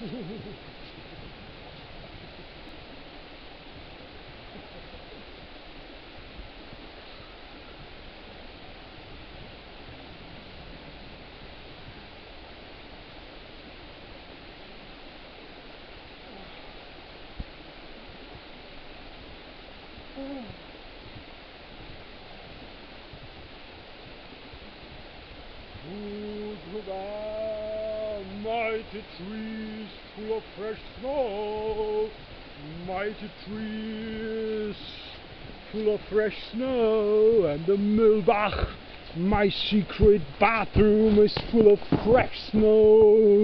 mm mighty trees full of fresh snow, mighty trees full of fresh snow, and the Mühlbach, my secret bathroom, is full of fresh snow.